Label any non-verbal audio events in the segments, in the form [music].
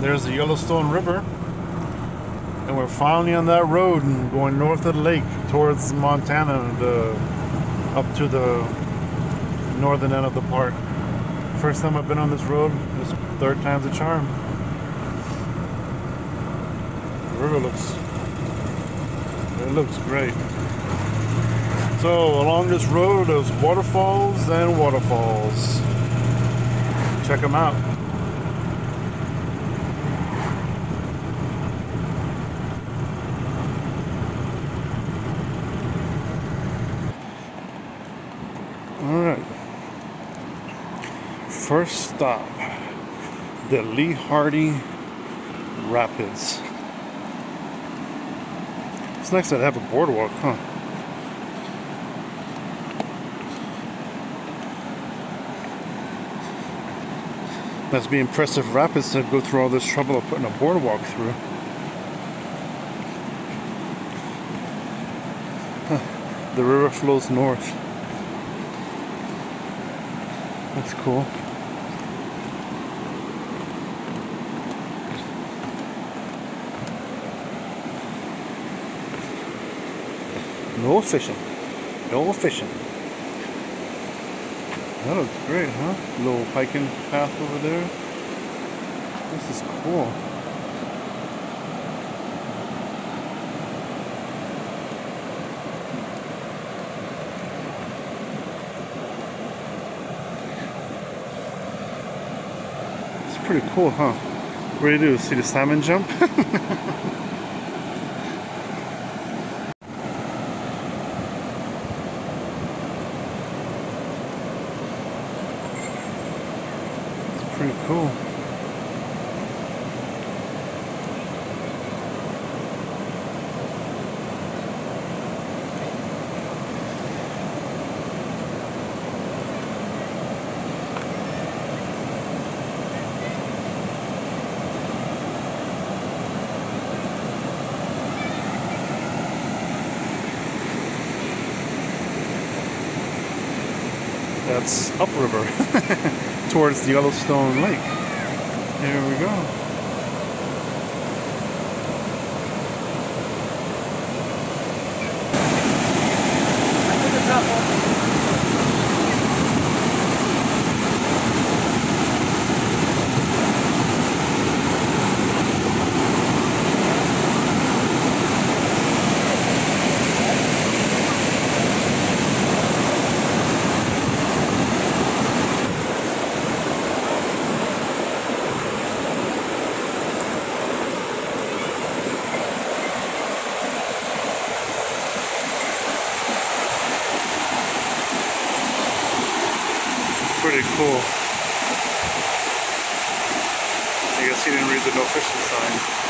there's the Yellowstone River. And we're finally on that road and going north of the lake towards Montana, the, up to the northern end of the park. First time I've been on this road, this third time's a charm. The river looks, it looks great. So along this road, there's waterfalls and waterfalls. Check them out. All right. First stop, the Lee Hardy Rapids. It's nice to have a boardwalk, huh? That's be impressive rapids to go through all this trouble of putting a boardwalk through. The river flows north. That's cool. No fishing. No fishing. That looks great, huh? Little hiking path over there. This is cool. It's pretty cool, huh? You do? See the salmon jump? [laughs] It's pretty cool. That's upriver [laughs] towards the Yellowstone Lake. There we go. Pretty cool. I guess he didn't read the no fishing sign.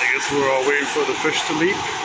I guess we're all waiting for the fish to leap.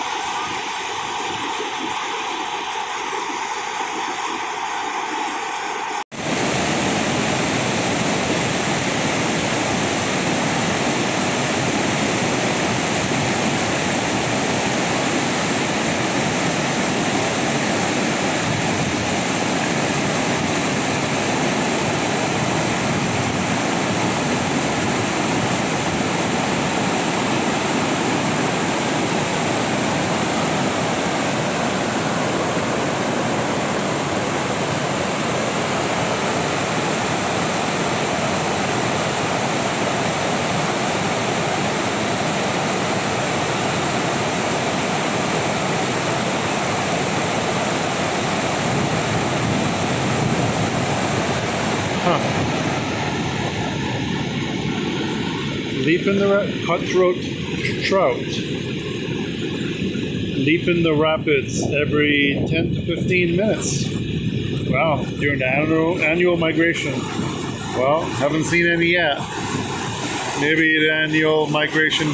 In the cutthroat trout. Leap in the rapids every 10 to 15 minutes. Wow, during the annual annual migration. Well, haven't seen any yet. Maybe the annual migration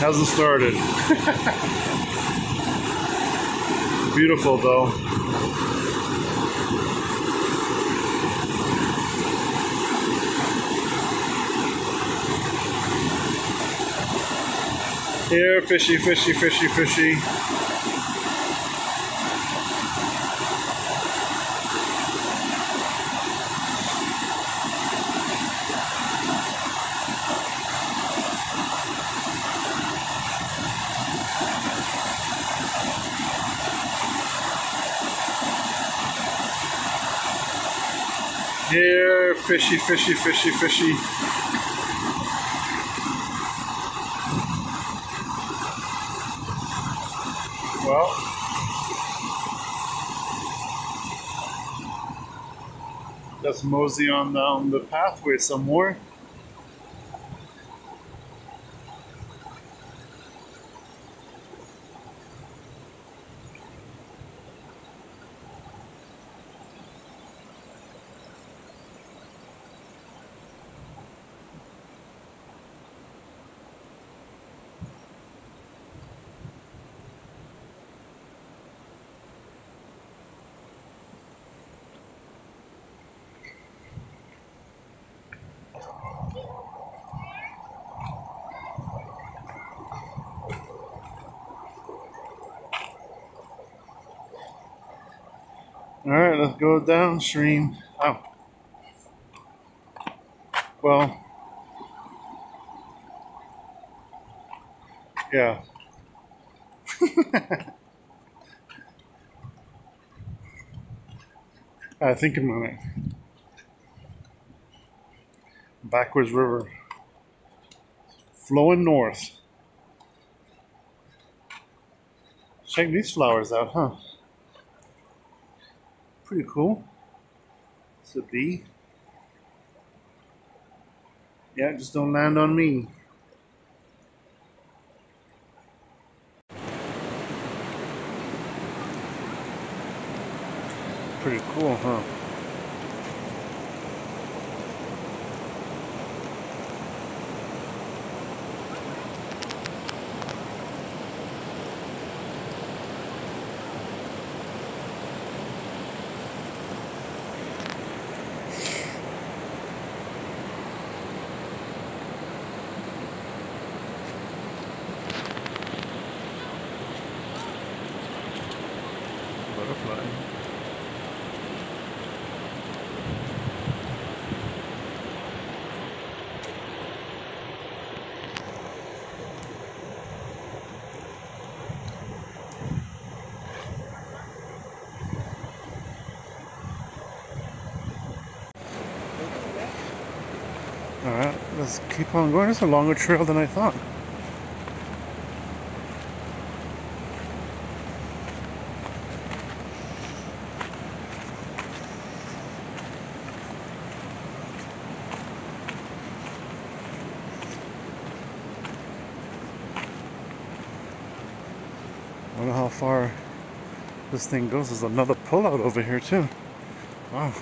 hasn't started. [laughs] Beautiful though. Here, fishy, fishy, fishy, fishy. Here, fishy, fishy, fishy, fishy. Let's mosey on down the pathway some more. All right, let's go downstream. Oh. Well. Yeah. [laughs] I think I'm gonna backwards river flowing north. Check these flowers out, huh? Pretty cool. It's a bee. Yeah, just don't land on me. Pretty cool, huh? Butterfly. Alright, let's keep on going. It's a longer trail than I thought. Far this thing goes. There's another pullout over here too. Wow.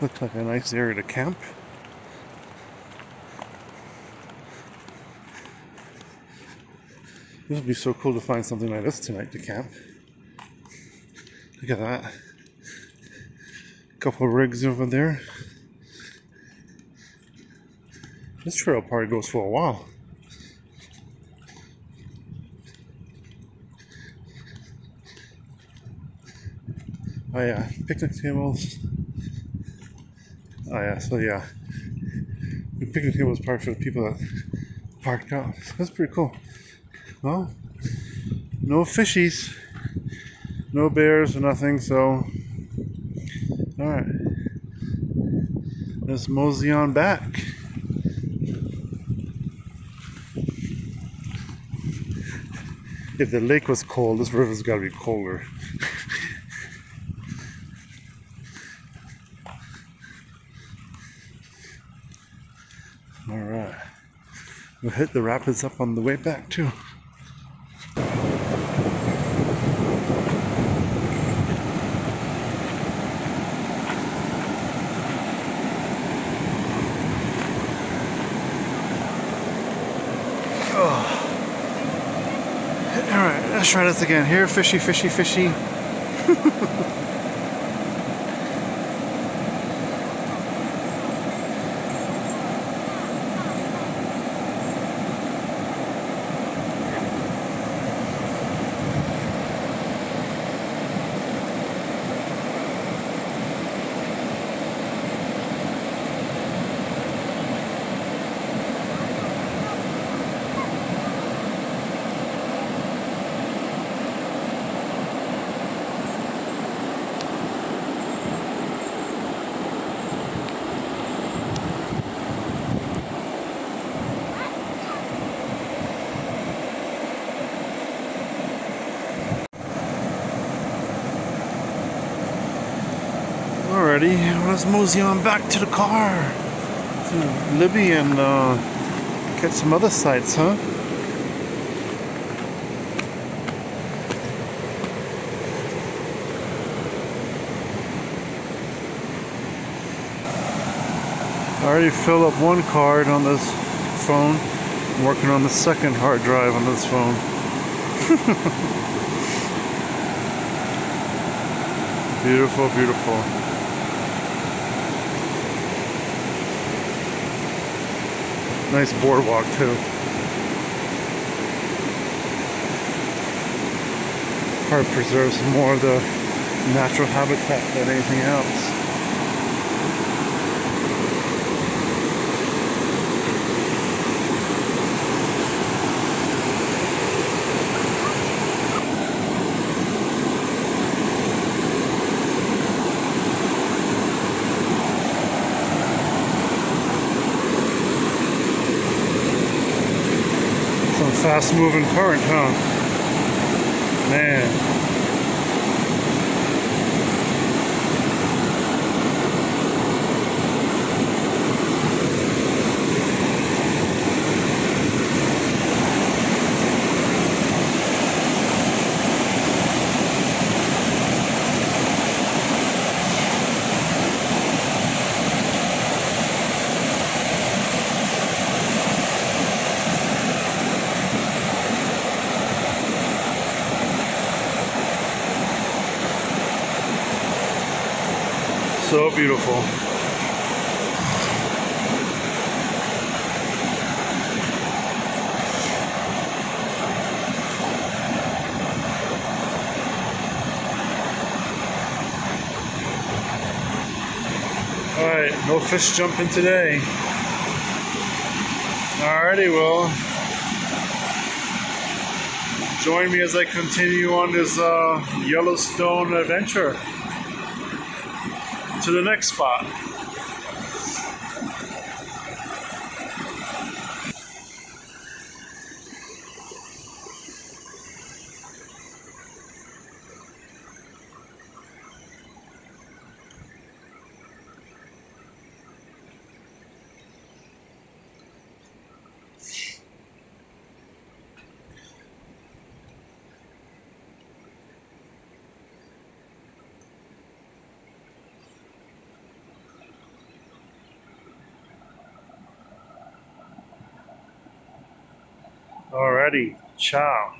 Looks like a nice area to camp. This would be so cool to find something like this tonight to camp. Look at that. Couple rigs over there. This trail probably goes for a while. Oh yeah, picnic tables. Oh yeah, so yeah. The picnic table is parked for the people that parked out. That's pretty cool. Well, no fishies, no bears or nothing, so Let's mosey on back. If the lake was cold, this river's gotta be colder. [laughs] All right. We'll hit the rapids up on the way back too. Oh. All right, let's try this again. Here, fishy, fishy, fishy. [laughs] Alrighty, let's mosey on back to the car. To Libby and uh, catch some other sights, huh? I already filled up one card on this phone. I'm working on the second hard drive on this phone. [laughs] beautiful, beautiful. Nice boardwalk too. Park preserves more of the natural habitat than anything else. Some fast moving current, huh? Man. So beautiful. Alright, no fish jumping today. Alrighty, well. Join me as I continue on this uh, Yellowstone adventure to the next spot. Alrighty, ciao.